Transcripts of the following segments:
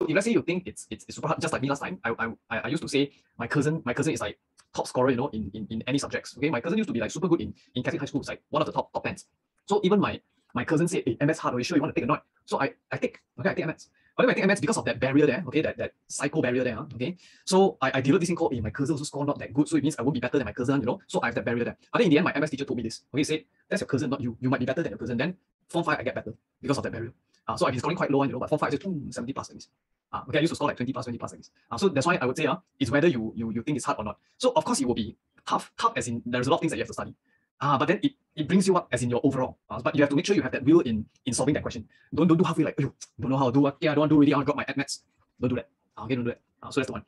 if let's say you think it's it's, it's super hard, just like me last time, I, I I used to say my cousin my cousin is like top scorer, you know, in, in, in any subjects. Okay, my cousin used to be like super good in, in Catholic high school, it's like one of the top top tens. So even my my cousin said, eh, hey, MS hard, are you sure you want to take a not? So I, I take, okay, I take MS. But then I take MS because of that barrier there, okay, that, that psycho barrier there, okay. So I, I developed this thing called, oh, eh, hey, my cousin also score not that good, so it means I won't be better than my cousin, you know. So I have that barrier there. But then in the end, my MS teacher told me this. Okay, he said, that's your cousin, not you. You might be better than your cousin. Then form five, I get better because of that barrier. Uh, so been scoring quite low, you know, but form five, I said, 70 plus this. Uh, okay, I used to score like 20 plus, 20 plus this. Uh, so that's why I would say uh, it's whether you, you you think it's hard or not. So of course it will be tough, tough as in there's a lot of things that you have to study. Ah, but then it, it brings you up as in your overall. Uh, but you have to make sure you have that will in in solving that question. Don't don't do halfway like, oh, don't know how to do. Uh, yeah, I don't do really. I got my maths. Don't do that. Uh, okay, don't do that. Uh, so that's the one.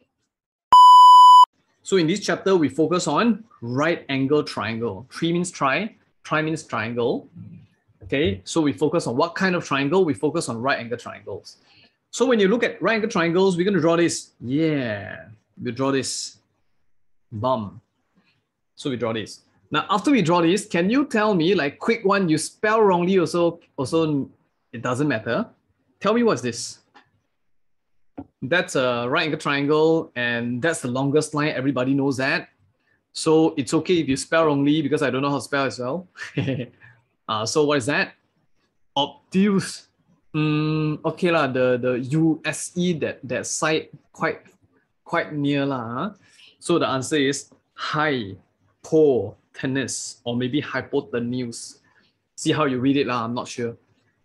So in this chapter, we focus on right angle triangle. Tri means try, tri means triangle. Okay, so we focus on what kind of triangle? We focus on right angle triangles. So when you look at right angle triangles, we're going to draw this. Yeah, we draw this. Bum. So we draw this. Now, after we draw this, can you tell me, like quick one, you spell wrongly also, also it doesn't matter. Tell me what's this? That's a right angle triangle and that's the longest line. Everybody knows that. So it's okay if you spell wrongly because I don't know how to spell as well. uh, so what is that? Obtuse. Mm, okay lah, the, the USE, that, that side quite, quite near lah. Huh? So the answer is hypotenuse or maybe hypotenuse. See how you read it lah, I'm not sure.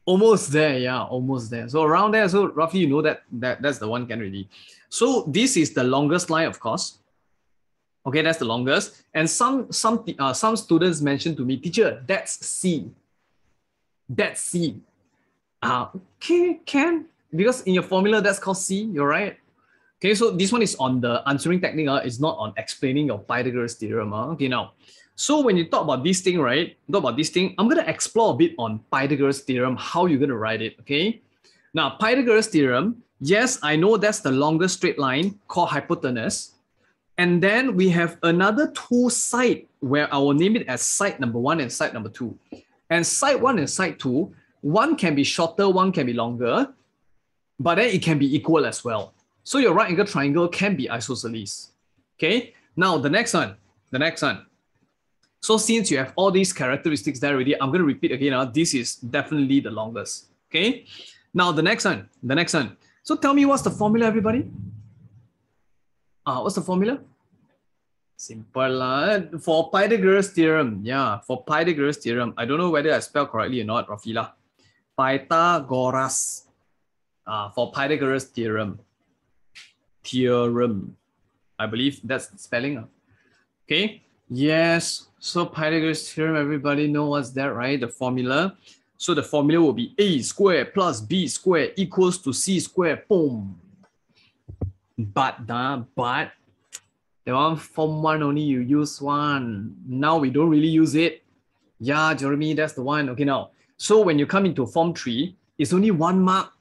Almost there, yeah, almost there. So around there, so roughly you know that, that that's the one can really. So this is the longest line, of course. Okay, that's the longest. And some some uh, some students mentioned to me, teacher, that's C. That's C. Uh, okay, can because in your formula that's called C. You're right. Okay, so this one is on the answering technique. Uh, it's not on explaining your Pythagoras theorem. Uh. Okay, now so when you talk about this thing, right? Talk about this thing, I'm gonna explore a bit on Pythagoras theorem, how you're gonna write it, okay? Now, Pythagoras theorem, yes, I know that's the longest straight line called hypotenuse. And then we have another two side where I will name it as side number one and side number two. And side one and side two, one can be shorter, one can be longer, but then it can be equal as well. So your right angle triangle can be isosceles. Okay, now the next one, the next one. So since you have all these characteristics there already, I'm going to repeat again. Uh, this is definitely the longest. Okay. Now the next one, the next one. So tell me what's the formula, everybody? Uh, what's the formula? Simple. Uh, for Pythagoras theorem. Yeah, for Pythagoras theorem. I don't know whether I spelled correctly or not, Rafila. Pythagoras. Uh, for Pythagoras theorem. Theorem. I believe that's the spelling. Uh. Okay. Yes, so Pythagoras theorem, everybody know what's that, right? The formula. So the formula will be a squared plus b squared equals to c squared, boom. But, uh, but, the one form one only you use one. Now we don't really use it. Yeah, Jeremy, that's the one. Okay, now. So when you come into form three, it's only one mark.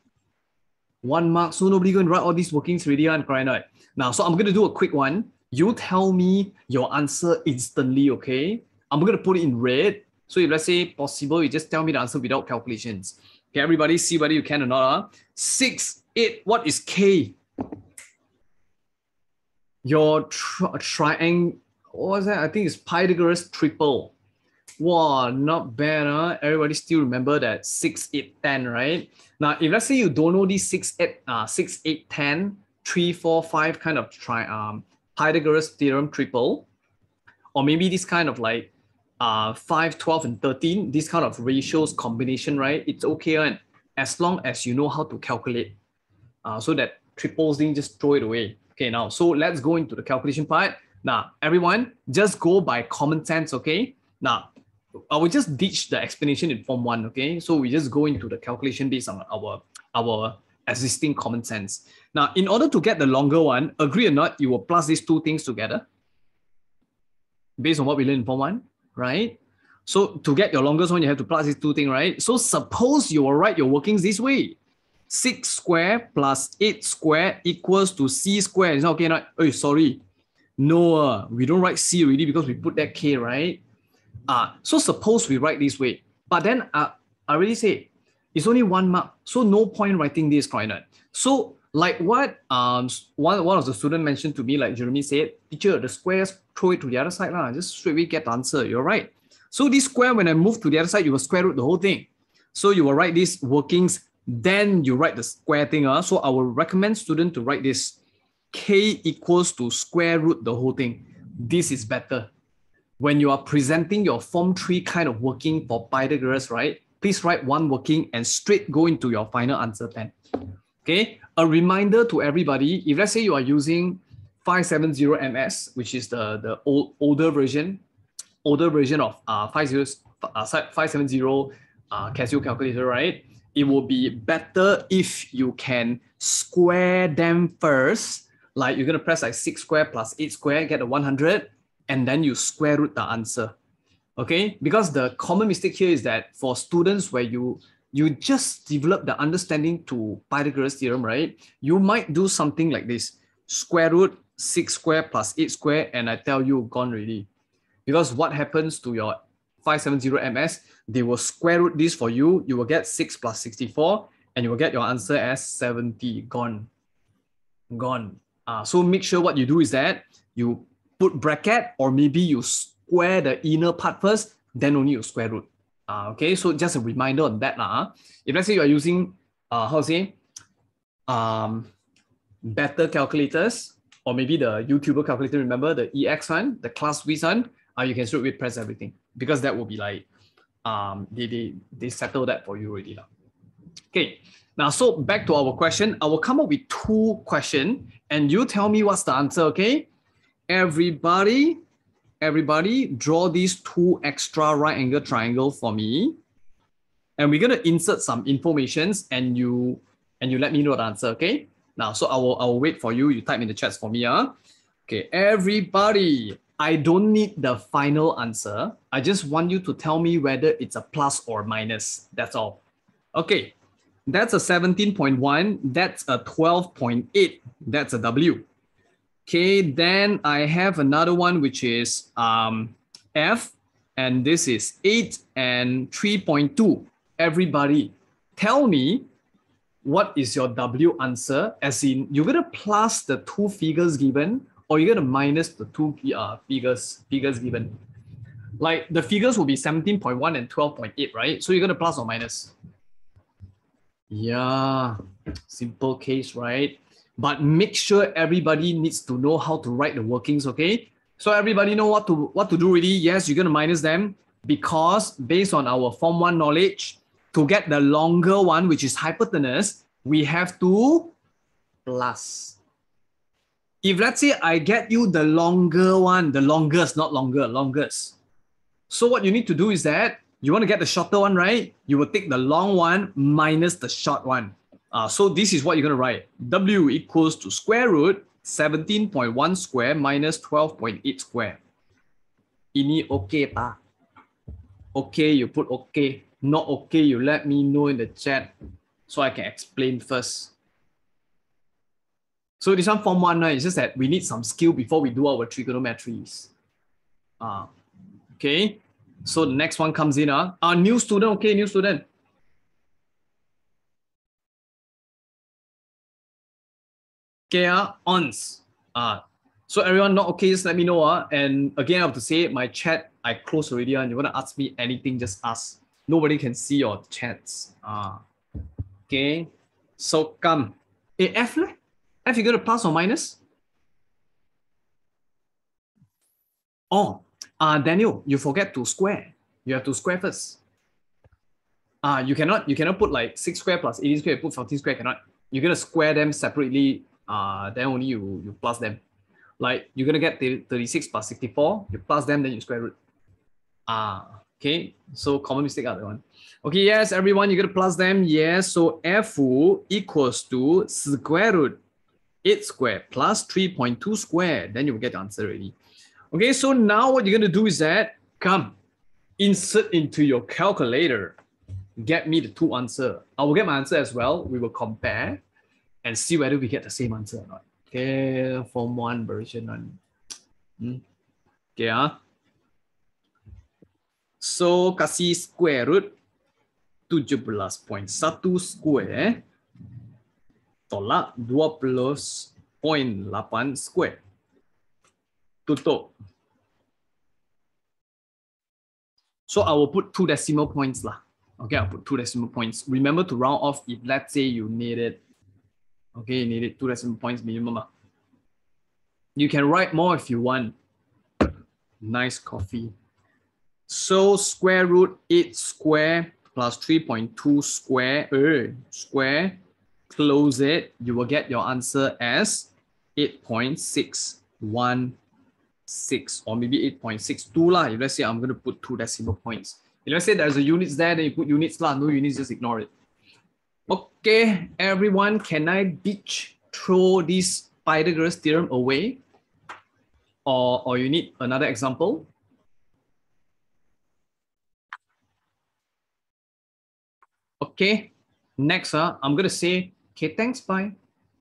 One mark. So nobody going to write all these workings already on right? Now, so I'm going to do a quick one you tell me your answer instantly, okay? I'm going to put it in red. So if let's say possible, you just tell me the answer without calculations. Okay, everybody see whether you can or not. Huh? Six, eight, what is K? Your tri triangle, what was that? I think it's Pythagoras triple. Wow, not bad. Huh? Everybody still remember that 6, 8, 10, right? Now, if let's say you don't know these 6, 8, uh, 6, 8, 10, 3, 4, 5 kind of try um Pythagoras theorem triple, or maybe this kind of like uh, 5, 12, and 13, this kind of ratios combination, right? It's okay and as long as you know how to calculate. Uh, so that triples thing, just throw it away. Okay, now, so let's go into the calculation part. Now, everyone, just go by common sense, okay? Now, I will just ditch the explanation in form one, okay? So we just go into the calculation based on our, our existing common sense. Now, in order to get the longer one, agree or not, you will plus these two things together based on what we learned in form one, right? So to get your longest one, you have to plus these two things, right? So suppose you will write your workings this way. 6 square plus 8 square equals to c square. Is that okay? Not, oh, sorry. No, uh, we don't write c already because we put that k, right? Uh, so suppose we write this way. But then uh, I already say it's only one mark. So no point writing this, correct? So like what um one, one of the student mentioned to me, like Jeremy said, teacher, the squares, throw it to the other side, lah. just straight away get the answer. You're right. So this square, when I move to the other side, you will square root the whole thing. So you will write these workings, then you write the square thing. Uh. So I will recommend student to write this k equals to square root the whole thing. This is better. When you are presenting your form three kind of working for Pythagoras, right? Please write one working and straight go into your final answer pen. Okay, a reminder to everybody, if let's say you are using 570MS, which is the, the old, older version, older version of uh, 50, uh, 570 uh, Casio calculator, right? It will be better if you can square them first. Like you're going to press like 6 square plus 8 square, get a 100, and then you square root the answer. Okay? Because the common mistake here is that for students where you you just develop the understanding to Pythagoras theorem, right? You might do something like this. Square root 6 square plus 8 square, and I tell you, gone already. Because what happens to your 570MS, they will square root this for you. You will get 6 plus 64, and you will get your answer as 70. Gone. Gone. Uh, so make sure what you do is that you put bracket, or maybe you square the inner part first, then only you square root. Uh, okay, so just a reminder on that. Uh. If let's say you are using, uh, how to say, um, better calculators, or maybe the YouTuber calculator, remember the EX one, the ClassWiz one, uh, you can straight away press everything because that will be like, um, they, they, they settle that for you already. Lah. Okay, now so back to our question. I will come up with two questions and you tell me what's the answer, okay? Everybody everybody draw these two extra right angle triangle for me. And we're gonna insert some informations and you and you let me know the answer, okay? Now, so I will I will wait for you. You type in the chats for me, huh? Okay, everybody, I don't need the final answer. I just want you to tell me whether it's a plus or minus. That's all. Okay, that's a 17.1. That's a 12.8. That's a W. Okay, then I have another one which is um, F, and this is 8 and 3.2. Everybody, tell me what is your W answer? As in, you're going to plus the two figures given, or you're going to minus the two uh, figures, figures given. Like the figures will be 17.1 and 12.8, right? So you're going to plus or minus. Yeah, simple case, right? but make sure everybody needs to know how to write the workings, okay? So everybody know what to what to do really. Yes, you're gonna minus them because based on our form one knowledge, to get the longer one, which is hypotenuse, we have to plus. If let's say I get you the longer one, the longest, not longer, longest. So what you need to do is that you want to get the shorter one, right? You will take the long one minus the short one. Uh, so this is what you're going to write. W equals to square root 17.1 square minus 12.8 square. Ini okay pa? Okay, you put okay. Not okay, you let me know in the chat so I can explain first. So this one form one, right? It's just that we need some skill before we do our trigonometries. Uh, okay, so the next one comes in. Uh, uh, new student, okay, new student. Okay, uh, ons. Uh, so everyone not okay, just let me know. Uh, and again, I have to say my chat, I close already. Uh, and you want to ask me anything, just ask. Nobody can see your chats. Uh, okay. So come. Hey, F, le? F, you got a plus or minus? Oh, uh, Daniel, you forget to square. You have to square first. Uh, you cannot you cannot put like 6 square plus 18 square, put 14 square, cannot. You're going to square them separately uh, then only you, you plus them. Like you're gonna get 36 plus 64, you plus them, then you square root. Ah, okay. So common mistake other one. Okay, yes, everyone, you're gonna plus them. Yes, so F equals to square root 8 square plus 3.2 square. Then you will get the answer already. Okay, so now what you're gonna do is that come insert into your calculator. Get me the two answer. I will get my answer as well. We will compare and see whether we get the same answer or not. Okay, form one version one. Hmm. Okay, ah. So kasih square root 17.1 square tolak 20.8 square. Tutup. So I will put two decimal points lah. Okay, I'll put two decimal points. Remember to round off if let's say you need it. Okay, you need it two decimal points minimum. Ah. You can write more if you want. Nice coffee. So square root 8 square plus 3.2 square, uh, square, close it, you will get your answer as 8.616 or maybe 8.62 lah. If let's say I'm going to put two decimal points. If let's say there's a units there, then you put units lah. No units, just ignore it. Okay, everyone, can I bitch throw this Pythagoras theorem away? Or, or you need another example? Okay, next, uh, I'm going to say, okay, thanks, bye.